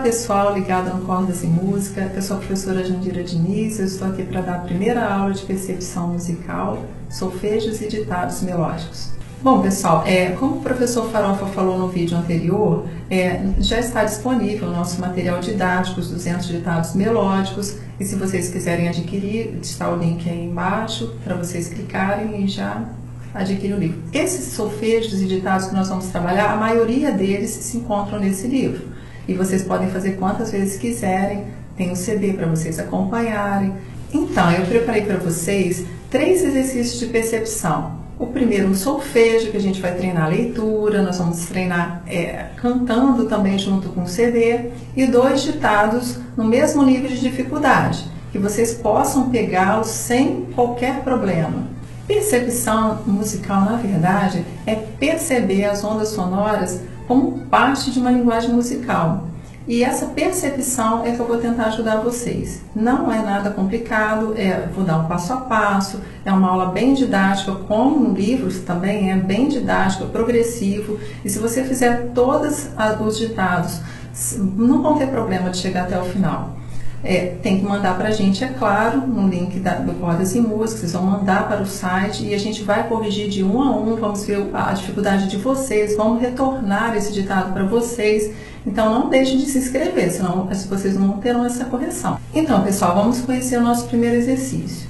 Olá pessoal ligado no Cordas e Música, eu sou a professora Jandira Diniz, eu estou aqui para dar a primeira aula de percepção musical, solfejos e ditados melódicos. Bom pessoal, é, como o professor Farofa falou no vídeo anterior, é, já está disponível o nosso material didático, os 200 ditados melódicos, e se vocês quiserem adquirir, está o link aí embaixo para vocês clicarem e já adquirir o livro. Esses solfejos e ditados que nós vamos trabalhar, a maioria deles se encontram nesse livro e vocês podem fazer quantas vezes quiserem. Tem o CD para vocês acompanharem. Então, eu preparei para vocês três exercícios de percepção. O primeiro, um solfejo, que a gente vai treinar a leitura, nós vamos treinar é, cantando também junto com o CD, e dois ditados no mesmo nível de dificuldade, que vocês possam pegá-los sem qualquer problema. Percepção musical, na verdade, é perceber as ondas sonoras como parte de uma linguagem musical. E essa percepção é que eu vou tentar ajudar vocês. Não é nada complicado, é, vou dar um passo a passo, é uma aula bem didática, como no livro também é bem didático, progressivo. E se você fizer todos os ditados, não vão ter problema de chegar até o final. É, tem que mandar para a gente, é claro, no link da, do Cordas e Músicas, vocês vão mandar para o site e a gente vai corrigir de um a um, vamos ver a dificuldade de vocês, vamos retornar esse ditado para vocês. Então não deixem de se inscrever, senão vocês não terão essa correção. Então, pessoal, vamos conhecer o nosso primeiro exercício.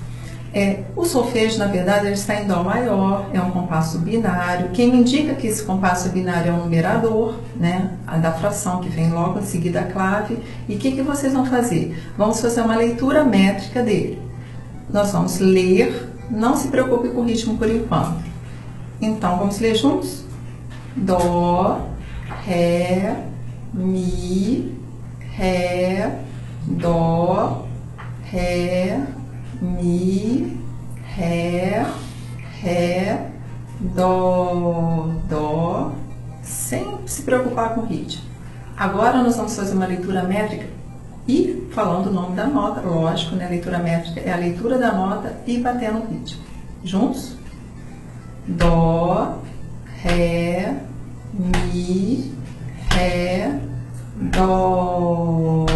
É, o solfejo, na verdade, ele está em Dó maior, é um compasso binário. Quem me indica que esse compasso binário é um numerador, né, a da fração que vem logo em seguida a clave. E o que, que vocês vão fazer? Vamos fazer uma leitura métrica dele. Nós vamos ler, não se preocupe com o ritmo por enquanto. Então, vamos ler juntos? Dó, Ré, Mi, Ré, Dó, Ré, Mi, Ré, Ré, Dó, Dó, sem se preocupar com o ritmo. Agora nós vamos fazer uma leitura métrica e falando o nome da nota, lógico, né? A leitura métrica é a leitura da nota e batendo o ritmo. Juntos? Dó, Ré, Mi, Ré, Dó,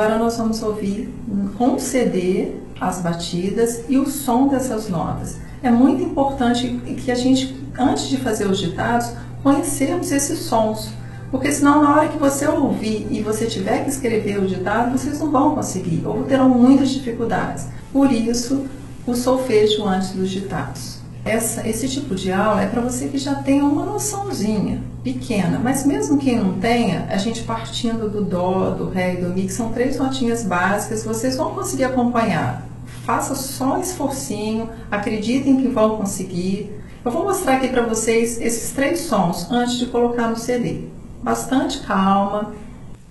agora nós vamos ouvir com CD as batidas e o som dessas notas. É muito importante que a gente, antes de fazer os ditados, conhecermos esses sons. Porque senão na hora que você ouvir e você tiver que escrever o ditado, vocês não vão conseguir, ou terão muitas dificuldades. Por isso, o solfejo antes dos ditados. Essa, esse tipo de aula é para você que já tem uma noçãozinha pequena, mas mesmo quem não tenha, a gente partindo do Dó, do Ré e do Mi, que são três notinhas básicas, vocês vão conseguir acompanhar. Faça só um esforcinho, acreditem que vão conseguir. Eu vou mostrar aqui para vocês esses três sons antes de colocar no CD. Bastante calma.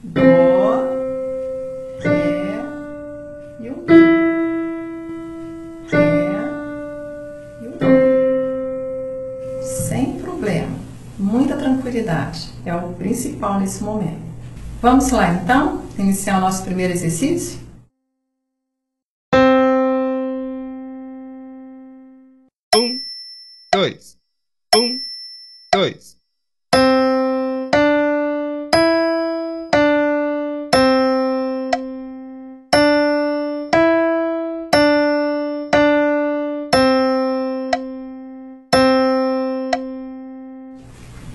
Dó, É o principal nesse momento. Vamos lá então, iniciar o nosso primeiro exercício? Um, dois, um, dois.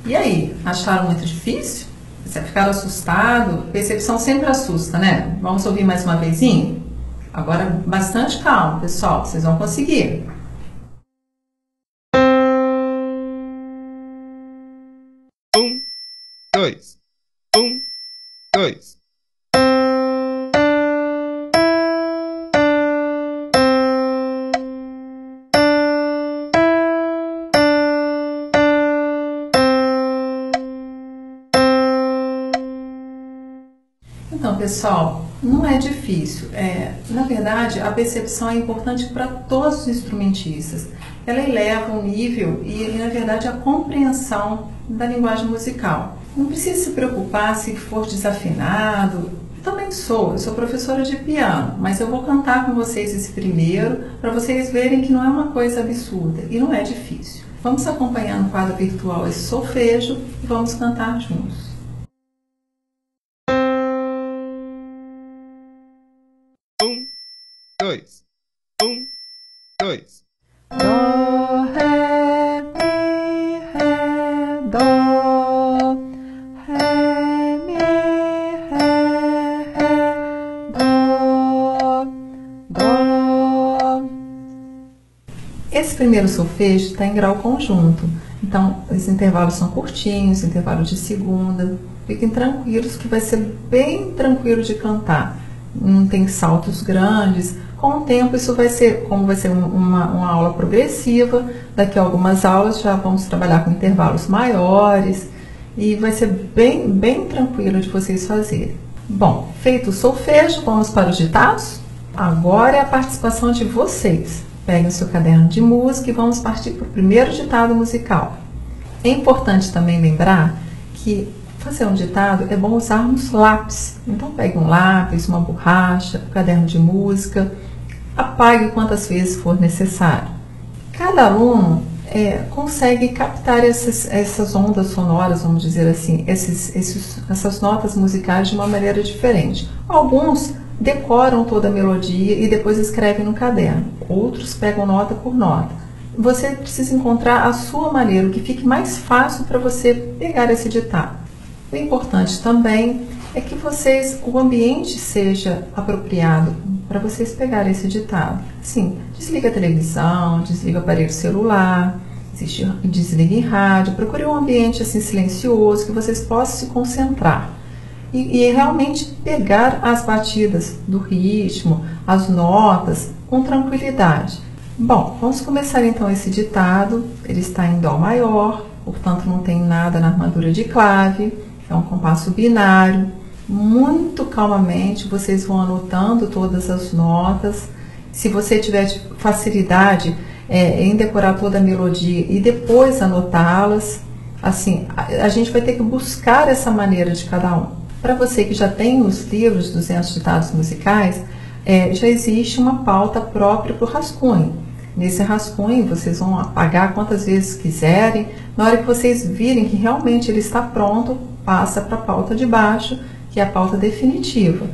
E aí, acharam muito difícil? Ficaram assustados? Percepção sempre assusta, né? Vamos ouvir mais uma vezinho? Agora, bastante calma, pessoal, vocês vão conseguir. Um, dois, um, dois. Pessoal, não é difícil. É, na verdade, a percepção é importante para todos os instrumentistas. Ela eleva o nível e, na verdade, a compreensão da linguagem musical. Não precisa se preocupar se for desafinado, Também sou, eu sou professora de piano, mas eu vou cantar com vocês esse primeiro para vocês verem que não é uma coisa absurda e não é difícil. Vamos acompanhar no quadro virtual esse solfejo e vamos cantar juntos. Dois, um, dois. Dó, ré, mi, ré, dó, ré, mi, ré, ré, dó, dó. Esse primeiro solfejo está em grau conjunto, então os intervalos são curtinhos, intervalo de segunda. Fiquem tranquilos que vai ser bem tranquilo de cantar. Não tem saltos grandes, com o tempo, isso vai ser, como vai ser uma, uma aula progressiva, daqui a algumas aulas já vamos trabalhar com intervalos maiores e vai ser bem, bem tranquilo de vocês fazerem. Bom, feito o solfejo, vamos para os ditados? Agora é a participação de vocês. Peguem o seu caderno de música e vamos partir para o primeiro ditado musical. É importante também lembrar que fazer um ditado é bom usarmos lápis. Então pegue um lápis, uma borracha, um caderno de música apague quantas vezes for necessário. Cada aluno é, consegue captar essas, essas, ondas sonoras, vamos dizer assim, esses, esses, essas notas musicais de uma maneira diferente. Alguns decoram toda a melodia e depois escrevem no caderno, outros pegam nota por nota. Você precisa encontrar a sua maneira, o que fique mais fácil para você pegar esse ditado. O importante também é que vocês, o ambiente seja apropriado para vocês pegarem esse ditado. Sim, desliga a televisão, desliga o aparelho celular, desliga em rádio, procure um ambiente assim silencioso que vocês possam se concentrar e, e realmente pegar as batidas do ritmo, as notas com tranquilidade. Bom, vamos começar então esse ditado. Ele está em Dó maior, portanto não tem nada na armadura de clave, é um compasso binário muito calmamente, vocês vão anotando todas as notas. Se você tiver facilidade é, em decorar toda a melodia e depois anotá-las, assim, a, a, gente vai ter que buscar essa maneira de cada um. Para você que já tem os livros 200 ditados musicais, é, já existe uma pauta própria para o rascunho. Nesse rascunho, vocês vão apagar quantas vezes quiserem. Na hora que vocês virem que realmente ele está pronto, passa para a pauta de baixo que é a pauta definitiva.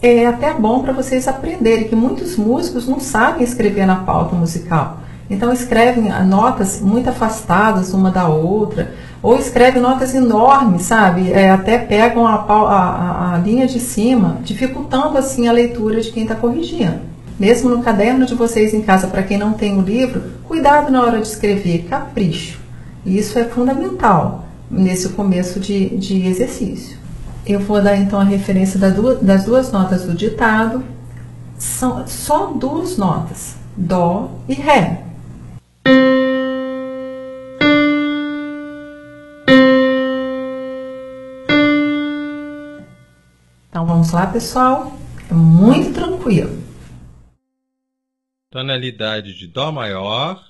É até bom para vocês aprenderem que muitos músicos não sabem escrever na pauta musical. Então escrevem notas muito afastadas uma da outra, ou escrevem notas enormes, sabe? É, até pegam a, a, a, linha de cima, dificultando assim a leitura de quem está corrigindo. Mesmo no caderno de vocês em casa, para quem não tem o livro, cuidado na hora de escrever, capricho. Isso é fundamental nesse começo de, de exercício. Eu vou dar então a referência das duas notas do ditado. São só duas notas, Dó e Ré. Então vamos lá, pessoal. É muito tranquilo. Tonalidade de Dó maior.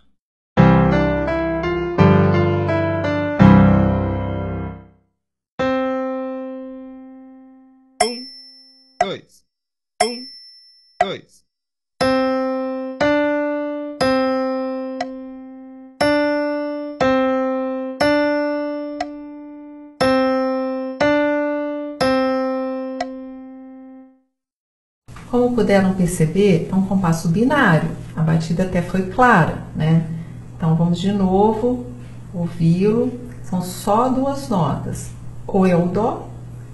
Como puderam perceber, é um compasso binário. A batida até foi clara, né? Então vamos de novo ouvi-lo. São só duas notas. Ou é o Dó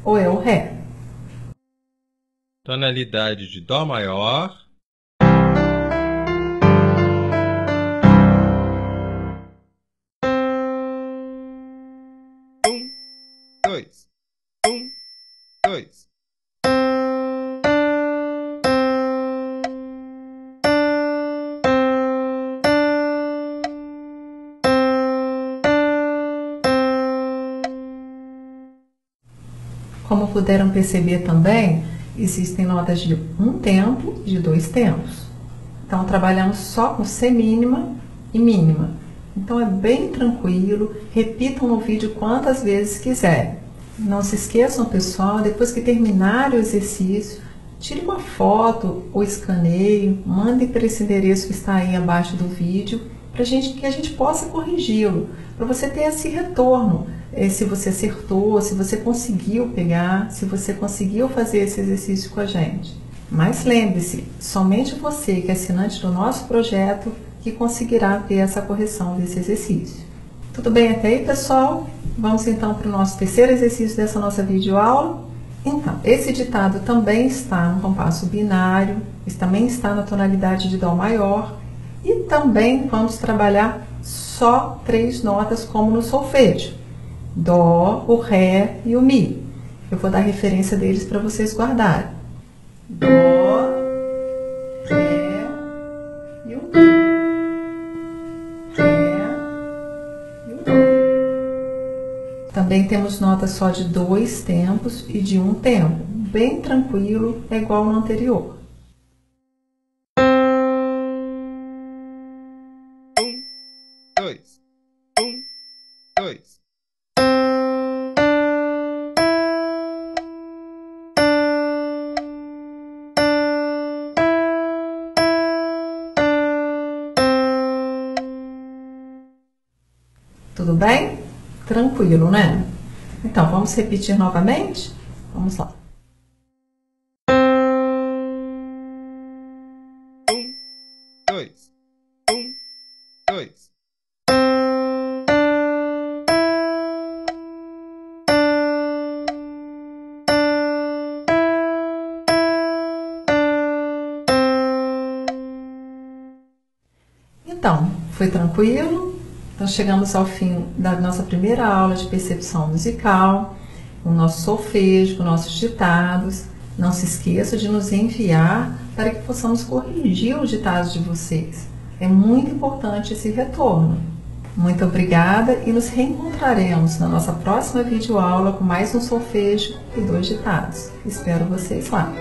ou é o Ré tonalidade de Dó maior. Um, dois, um, dois. Como puderam perceber também, existem notas de um tempo e de dois tempos. Então, trabalhamos só com semínima e mínima. Então, é bem tranquilo. Repitam no vídeo quantas vezes quiserem. Não se esqueçam, pessoal, depois que terminar o exercício, tire uma foto ou escaneie, mande para esse endereço que está aí abaixo do vídeo, para gente que a gente possa corrigi-lo, para você ter esse retorno, se você acertou, se você conseguiu pegar, se você conseguiu fazer esse exercício com a gente. Mas lembre-se, somente você que é assinante do nosso projeto que conseguirá ter essa correção desse exercício. Tudo bem até aí, pessoal? Vamos então para o nosso terceiro exercício dessa nossa videoaula. Então, esse ditado também está no compasso binário, também está na tonalidade de Dó maior e também vamos trabalhar só três notas como no solfejo. Dó, o Ré e o Mi. Eu vou dar referência deles para vocês guardarem. Dó, Ré e o Mi. Também temos notas só de dois tempos e de um tempo, bem tranquilo, é igual no anterior. Tudo bem? Tranquilo, né? Então, vamos repetir novamente? Vamos lá. Um, dois, um, dois. Então, foi tranquilo? Então, chegamos ao fim da nossa primeira aula de percepção musical, o nosso solfejo, com nossos ditados. Não se esqueça de nos enviar para que possamos corrigir os ditados de vocês. É muito importante esse retorno. Muito obrigada e nos reencontraremos na nossa próxima videoaula com mais um solfejo e dois ditados. Espero vocês lá!